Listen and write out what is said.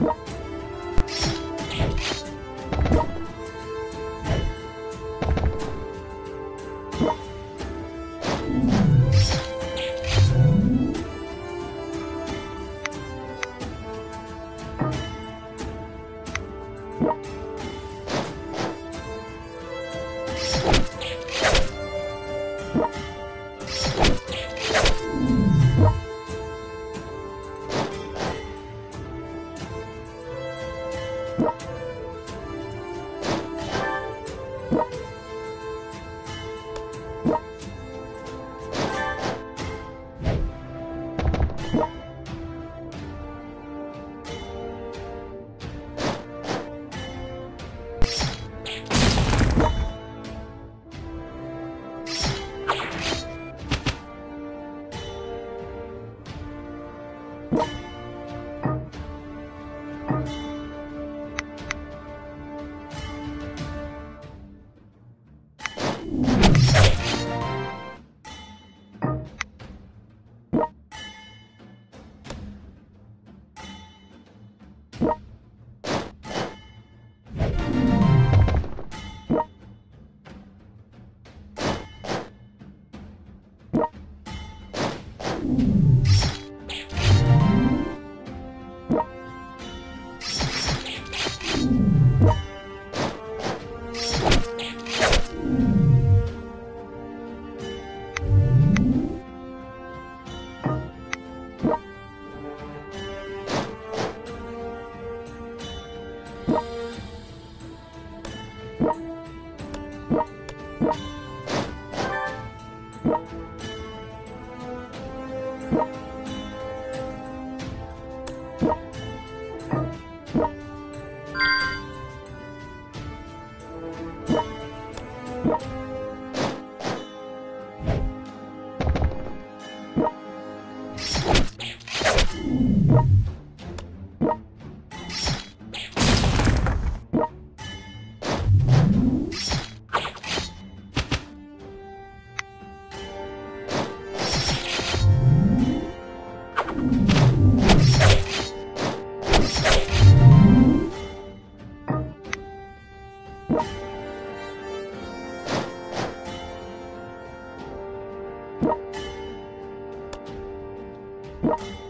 you What? Thank you What?